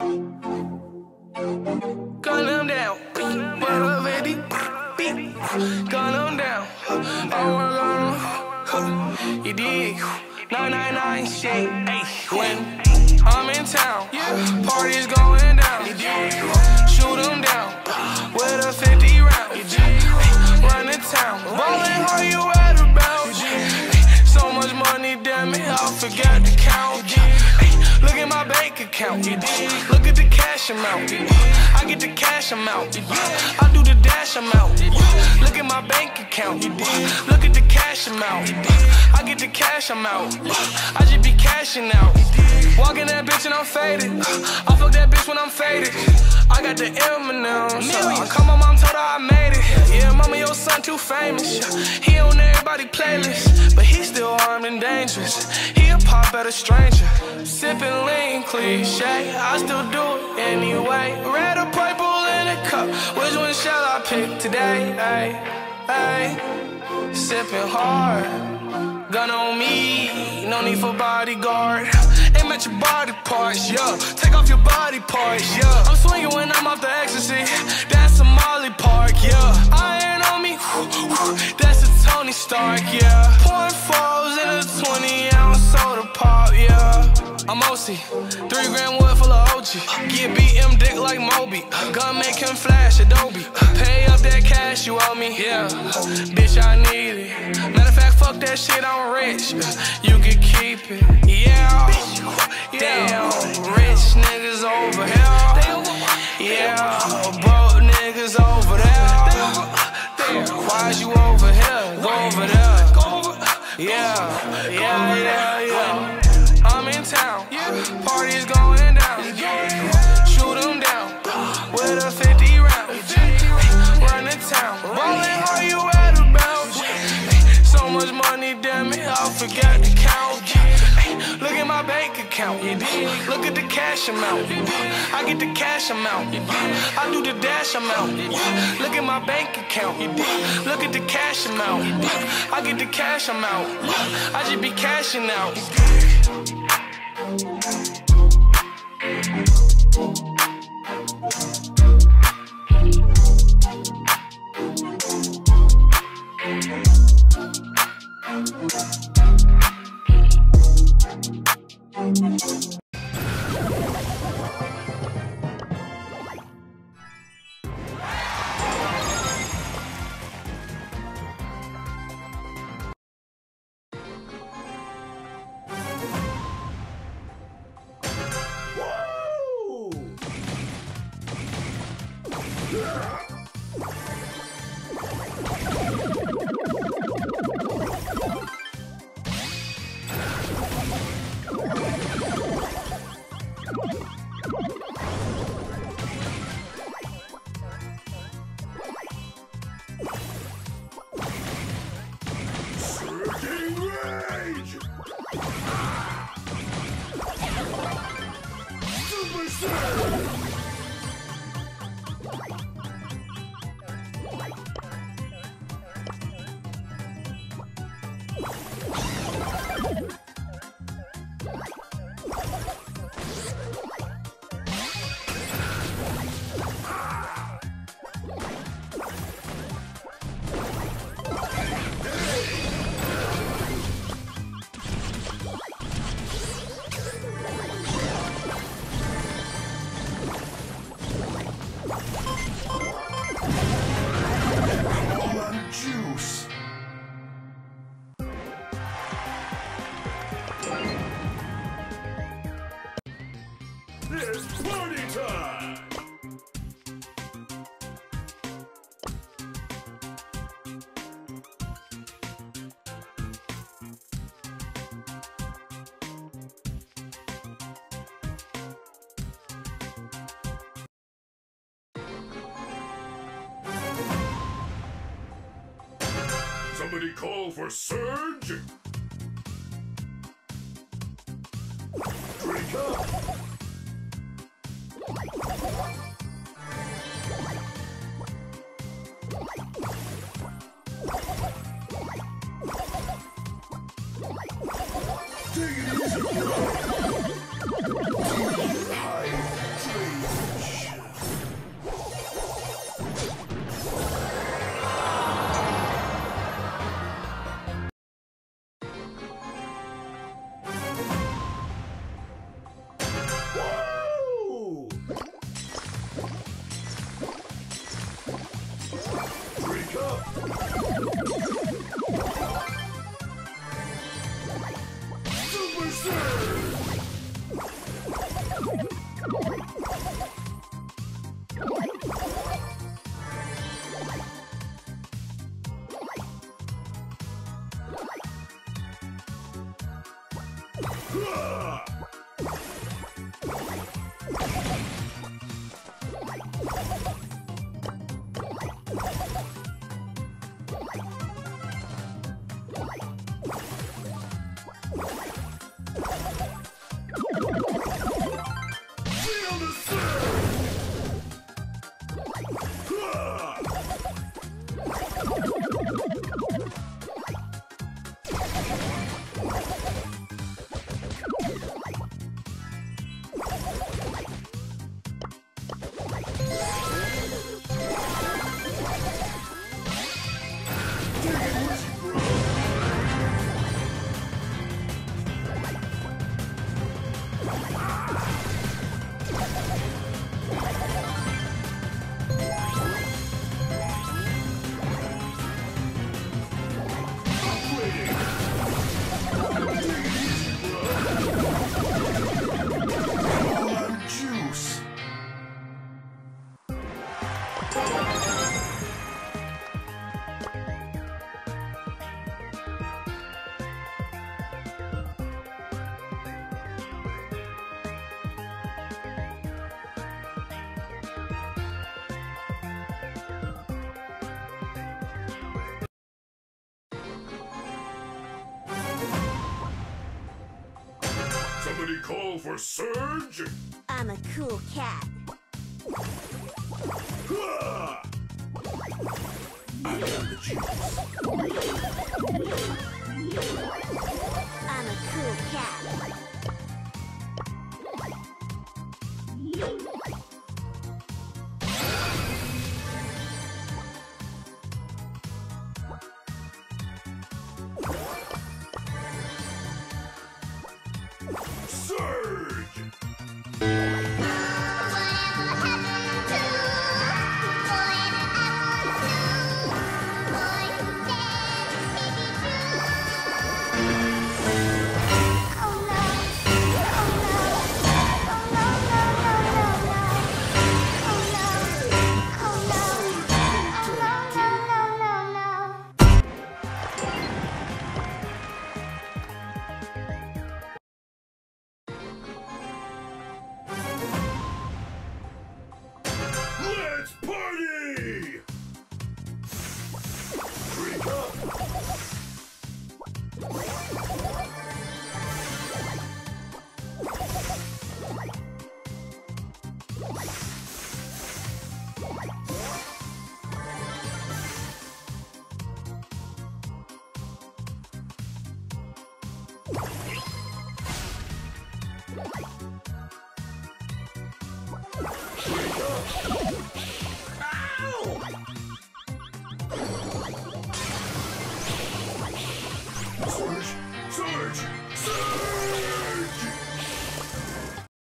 Gun them down. Baby? Gun them down. I wanna gun them. You dig? 999 shit. When I'm in town, parties going down. You dig? Account. Look at the cash amount. I get the cash amount. I do the dash amount. Look at my bank account. Look at the cash amount. I get the cash amount. I just be cashing out. Walking that bitch and I'm faded. I fuck that bitch when I'm faded. I got the M&M's. Come on, mom told her I made it. Yeah, mama, too famous. He on everybody playlist, but he still armed and dangerous. He a pop at a stranger. Sipping lean, cliche. I still do it anyway. Red or purple in a cup. Which one shall I pick today? Hey, hey. Sipping hard. Gun on me, no need for bodyguard. Aim at your body parts, yeah. Take off your body parts, yeah. I'm swinging when I'm off the ecstasy. That's a Molly Park, yeah. On that's a Tony Stark, yeah. Pouring fours in a 20 ounce soda pop, yeah. I'm OC, three grand wood full of OG. Get BM dick like Moby. Gun make him flash Adobe. Pay up that cash you owe me, yeah. Bitch, I need it. Matter of fact, fuck that shit, I'm rich. You can keep it, parties going down. Shoot them down with a 50 round. Run the town, ballin', how you at about? So much money, damn it, I forgot to count. Look at my bank account. Look at the cash amount. I get the cash amount. I do the dash amount. Look at my bank account. Look at the cash amount. I get the cash amount. I just be cashing out. Surging party time! Somebody call for Surge! Drink up! Huh! Let's go. Somebody call for Surge! I'm a cool cat. I got the juice. Drink up!